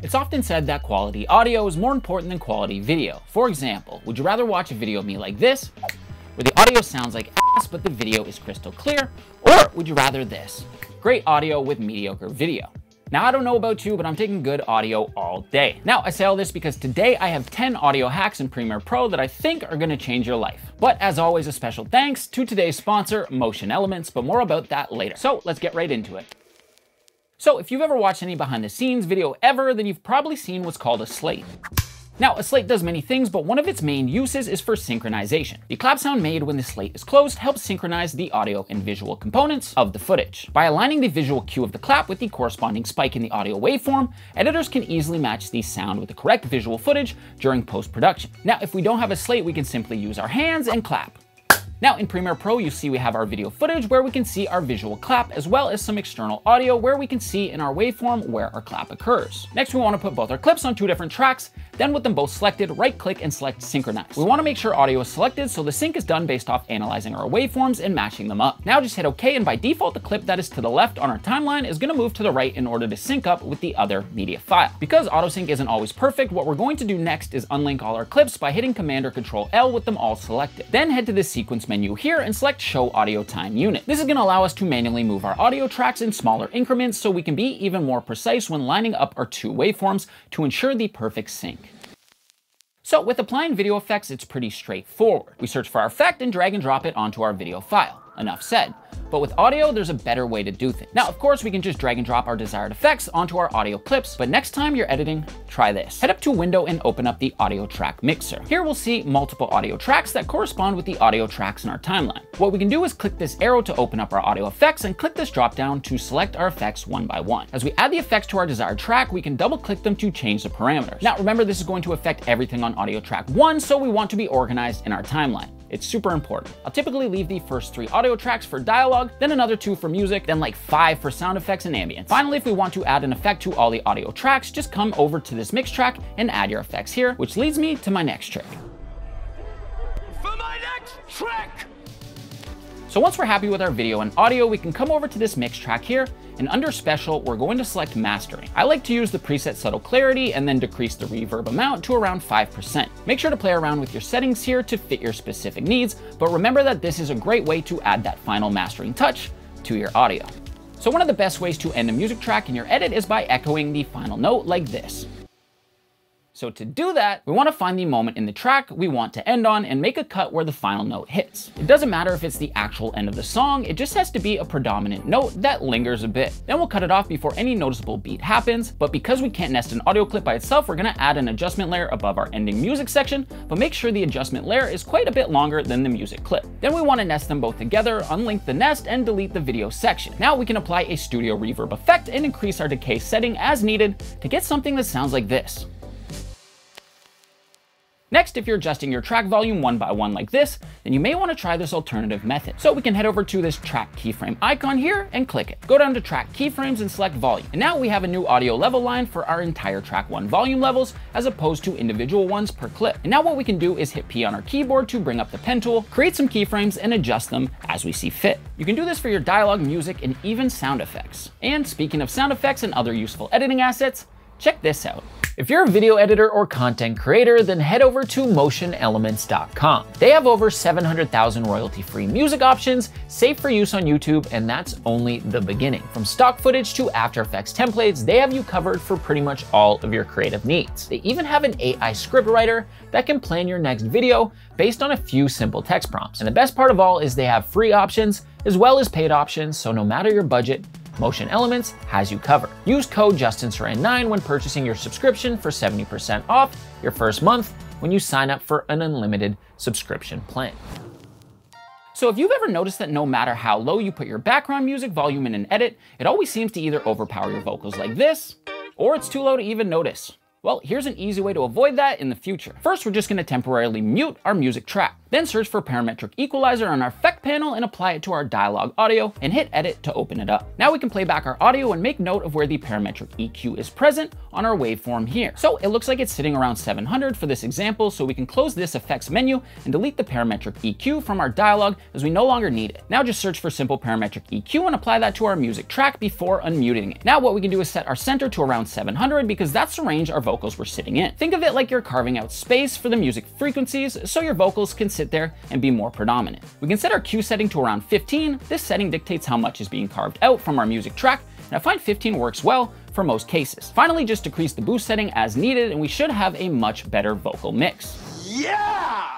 It's often said that quality audio is more important than quality video. For example, would you rather watch a video of me like this, where the audio sounds like ass but the video is crystal clear, or would you rather this, great audio with mediocre video? Now, I don't know about you, but I'm taking good audio all day. Now, I say all this because today I have 10 audio hacks in Premiere Pro that I think are gonna change your life. But as always, a special thanks to today's sponsor, Motion Elements, but more about that later. So let's get right into it. So if you've ever watched any behind the scenes video ever, then you've probably seen what's called a slate. Now, a slate does many things, but one of its main uses is for synchronization. The clap sound made when the slate is closed helps synchronize the audio and visual components of the footage. By aligning the visual cue of the clap with the corresponding spike in the audio waveform, editors can easily match the sound with the correct visual footage during post-production. Now, if we don't have a slate, we can simply use our hands and clap. Now in Premiere Pro, you see we have our video footage where we can see our visual clap, as well as some external audio where we can see in our waveform where our clap occurs. Next, we want to put both our clips on two different tracks, then with them both selected, right click and select synchronize. We want to make sure audio is selected so the sync is done based off analyzing our waveforms and matching them up. Now just hit OK and by default the clip that is to the left on our timeline is going to move to the right in order to sync up with the other media file. Because autosync isn't always perfect, what we're going to do next is unlink all our clips by hitting Command or Control L with them all selected. Then head to the sequence menu here and select Show Audio Time Unit. This is going to allow us to manually move our audio tracks in smaller increments so we can be even more precise when lining up our two waveforms to ensure the perfect sync. So with applying video effects, it's pretty straightforward. We search for our effect and drag and drop it onto our video file. Enough said. But with audio, there's a better way to do things. Now, of course, we can just drag and drop our desired effects onto our audio clips, but next time you're editing, try this. Head up to Window and open up the Audio Track Mixer. Here we'll see multiple audio tracks that correspond with the audio tracks in our timeline. What we can do is click this arrow to open up our audio effects and click this drop down to select our effects one by one. As we add the effects to our desired track, we can double click them to change the parameters. Now, remember, this is going to affect everything on audio track one, so we want to be organized in our timeline. It's super important. I'll typically leave the first three audio tracks for dialogue, then another two for music, then like five for sound effects and ambience. Finally, if we want to add an effect to all the audio tracks, just come over to this mix track and add your effects here, which leads me to my next trick. For my next trick! So once we're happy with our video and audio, we can come over to this mix track here and under special, we're going to select mastering. I like to use the preset subtle clarity and then decrease the reverb amount to around 5%. Make sure to play around with your settings here to fit your specific needs, but remember that this is a great way to add that final mastering touch to your audio. So one of the best ways to end a music track in your edit is by echoing the final note like this. So to do that, we want to find the moment in the track we want to end on and make a cut where the final note hits. It doesn't matter if it's the actual end of the song, it just has to be a predominant note that lingers a bit. Then we'll cut it off before any noticeable beat happens, but because we can't nest an audio clip by itself, we're gonna add an adjustment layer above our ending music section, but make sure the adjustment layer is quite a bit longer than the music clip. Then we want to nest them both together, unlink the nest, and delete the video section. Now we can apply a studio reverb effect and increase our decay setting as needed to get something that sounds like this. Next, if you're adjusting your track volume one by one like this, then you may want to try this alternative method. So we can head over to this track keyframe icon here and click it. Go down to track keyframes and select volume. And now we have a new audio level line for our entire track one volume levels as opposed to individual ones per clip. And now what we can do is hit P on our keyboard to bring up the pen tool, create some keyframes and adjust them as we see fit. You can do this for your dialogue, music, and even sound effects. And speaking of sound effects and other useful editing assets, check this out. If you're a video editor or content creator, then head over to motionelements.com. They have over 700,000 royalty-free music options, safe for use on YouTube, and that's only the beginning. From stock footage to After Effects templates, they have you covered for pretty much all of your creative needs. They even have an AI scriptwriter that can plan your next video based on a few simple text prompts. And the best part of all is they have free options as well as paid options, so no matter your budget, Motion Elements has you covered. Use code JustinSerran9 when purchasing your subscription for 70% off your first month when you sign up for an unlimited subscription plan. So if you've ever noticed that no matter how low you put your background music volume in an edit, it always seems to either overpower your vocals like this, or it's too low to even notice. Well, here's an easy way to avoid that in the future. First, we're just gonna temporarily mute our music track. Then search for parametric equalizer on our effect panel and apply it to our dialogue audio and hit edit to open it up. Now we can play back our audio and make note of where the parametric EQ is present on our waveform here. So it looks like it's sitting around 700 for this example, so we can close this effects menu and delete the parametric EQ from our dialogue as we no longer need it. Now just search for simple parametric EQ and apply that to our music track before unmuting it. Now what we can do is set our center to around 700 because that's the range our vocals were sitting in. Think of it like you're carving out space for the music frequencies so your vocals can sit there and be more predominant. We can set our Q setting to around 15. This setting dictates how much is being carved out from our music track, and I find 15 works well for most cases. Finally, just decrease the boost setting as needed, and we should have a much better vocal mix. Yeah!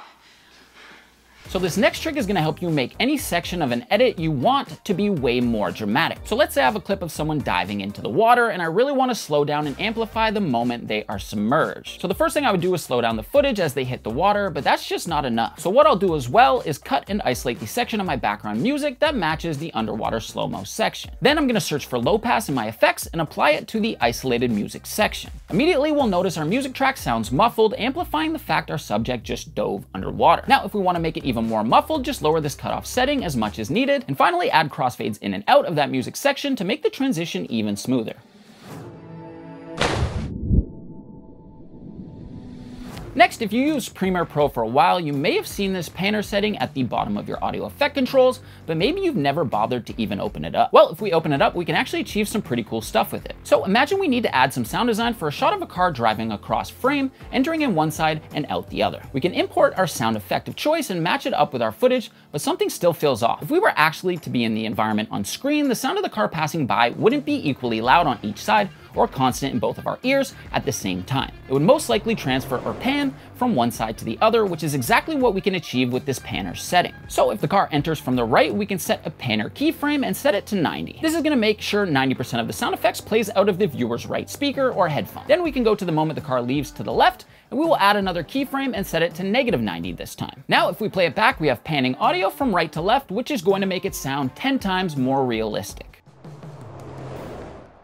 So this next trick is gonna help you make any section of an edit you want to be way more dramatic. So let's say I have a clip of someone diving into the water and I really wanna slow down and amplify the moment they are submerged. So the first thing I would do is slow down the footage as they hit the water, but that's just not enough. So what I'll do as well is cut and isolate the section of my background music that matches the underwater slow-mo section. Then I'm gonna search for low pass in my effects and apply it to the isolated music section. Immediately we'll notice our music track sounds muffled, amplifying the fact our subject just dove underwater. Now if we wanna make it even more muffled, just lower this cutoff setting as much as needed, and finally add crossfades in and out of that music section to make the transition even smoother. Next, if you use Premiere Pro for a while, you may have seen this panner setting at the bottom of your audio effect controls, but maybe you've never bothered to even open it up. Well, if we open it up, we can actually achieve some pretty cool stuff with it. So imagine we need to add some sound design for a shot of a car driving across frame, entering in one side and out the other. We can import our sound effect of choice and match it up with our footage, but something still feels off. If we were actually to be in the environment on screen, the sound of the car passing by wouldn't be equally loud on each side, or constant in both of our ears at the same time. It would most likely transfer or pan from one side to the other, which is exactly what we can achieve with this panner setting. So if the car enters from the right, we can set a panner keyframe and set it to 90. This is gonna make sure 90% of the sound effects plays out of the viewer's right speaker or headphone. Then we can go to the moment the car leaves to the left, and we will add another keyframe and set it to negative 90 this time. Now, if we play it back, we have panning audio from right to left, which is going to make it sound 10 times more realistic.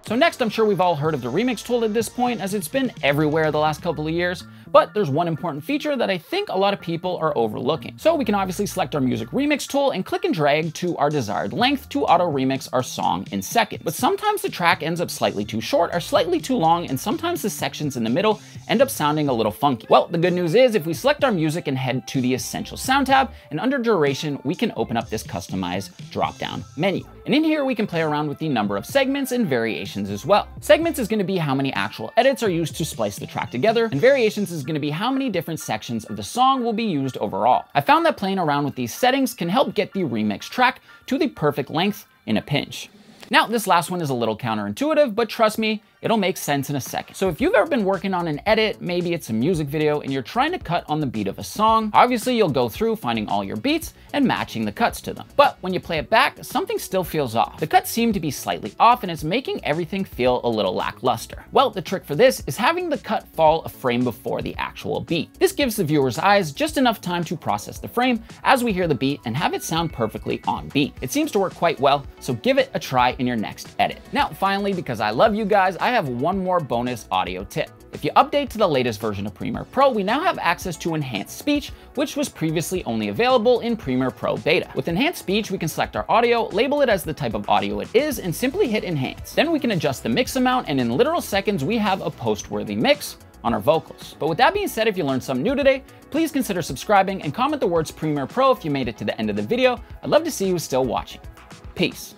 So next, I'm sure we've all heard of the Remix tool at this point, as it's been everywhere the last couple of years, but there's one important feature that I think a lot of people are overlooking. So we can obviously select our music remix tool and click and drag to our desired length to auto remix our song in seconds. But sometimes the track ends up slightly too short or slightly too long, and sometimes the sections in the middle end up sounding a little funky. Well, the good news is if we select our music and head to the essential sound tab, and under duration, we can open up this customize drop-down menu. And in here, we can play around with the number of segments and variations as well. Segments is gonna be how many actual edits are used to splice the track together, and variations is gonna be how many different sections of the song will be used overall. I found that playing around with these settings can help get the remix track to the perfect length in a pinch. Now, this last one is a little counterintuitive, but trust me, it'll make sense in a second. So if you've ever been working on an edit, maybe it's a music video, and you're trying to cut on the beat of a song, obviously you'll go through finding all your beats and matching the cuts to them. But when you play it back, something still feels off. The cuts seem to be slightly off and it's making everything feel a little lackluster. Well, the trick for this is having the cut fall a frame before the actual beat. This gives the viewer's eyes just enough time to process the frame as we hear the beat and have it sound perfectly on beat. It seems to work quite well, so give it a try in your next edit. Now, finally, because I love you guys, I have one more bonus audio tip. If you update to the latest version of Premiere Pro, we now have access to enhanced speech, which was previously only available in Premiere Pro beta. With enhanced speech, we can select our audio, label it as the type of audio it is, and simply hit enhance. Then we can adjust the mix amount, and in literal seconds, we have a post-worthy mix on our vocals. But with that being said, if you learned something new today, please consider subscribing and comment the words Premiere Pro if you made it to the end of the video. I'd love to see you still watching. Peace.